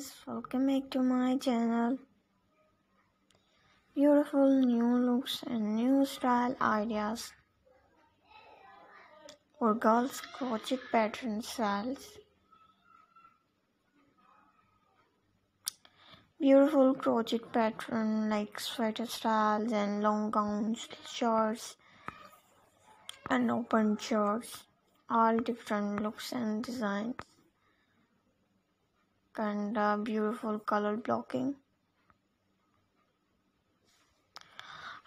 guys welcome back to my channel. Beautiful new looks and new style ideas. For girls crochet pattern styles. Beautiful crochet pattern like sweater styles and long gowns shorts and open shorts. All different looks and designs and uh, beautiful color blocking.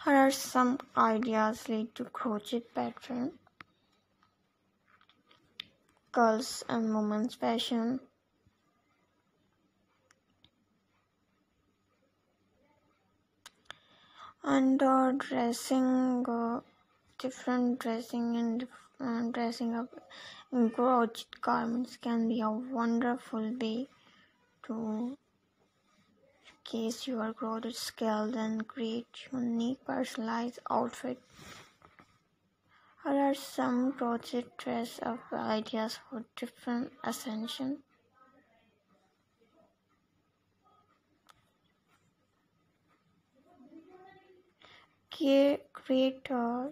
Here are some ideas lead to crochet pattern, girls and women's fashion. And uh, dressing, uh, different dressing and uh, dressing up in crochet garments can be a wonderful way to showcase your crochet skills and create unique personalized outfit. Here are some crochet dress up ideas for different ascension. Create a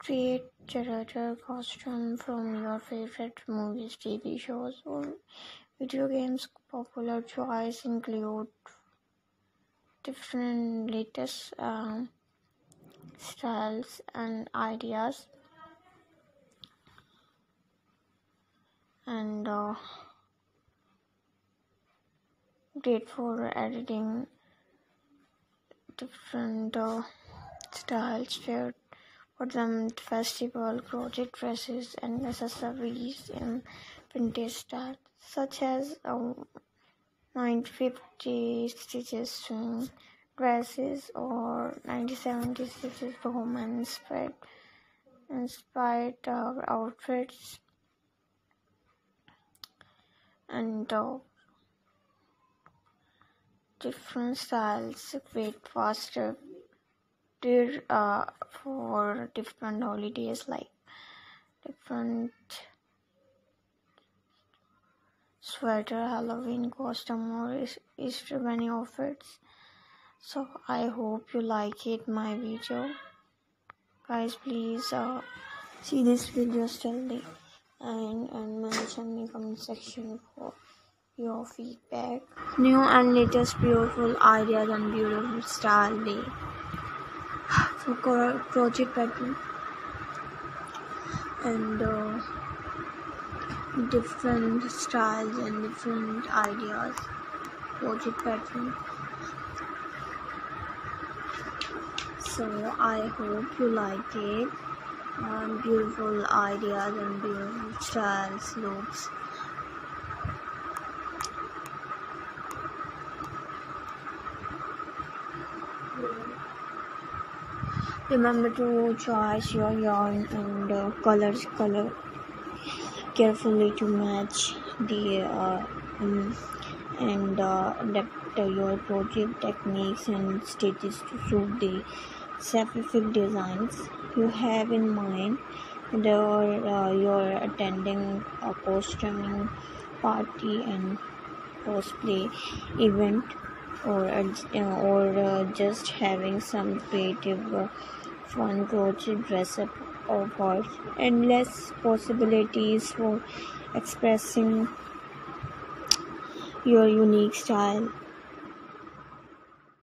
create character costume from your favorite movies, TV shows, or video games. Popular choice include different latest um, styles and ideas, and uh, great for editing different uh, styles shared for them festival crochet dresses and accessories in vintage style such as a 950 stitches swing dresses or 1970 stitches woman inspired inspired uh, outfits and uh, different styles great faster uh, for different holidays like different sweater halloween costume or easter bunny outfits? So i hope you like it my video. Guys please uh, see this video still and, and mention in comment section for your feedback. New and latest beautiful ideas and beautiful style day for project pattern and uh, different styles and different ideas project pattern so i hope you like it. Um, beautiful ideas and beautiful styles looks Remember to choose your yarn and uh, colors color carefully to match the uh, um, and uh, adapt your project techniques and stitches to suit the specific designs you have in mind. Or uh, you're attending a costuming party and cosplay event or uh, or uh, just having some creative uh, fun crochet dress up offers endless possibilities for expressing your unique style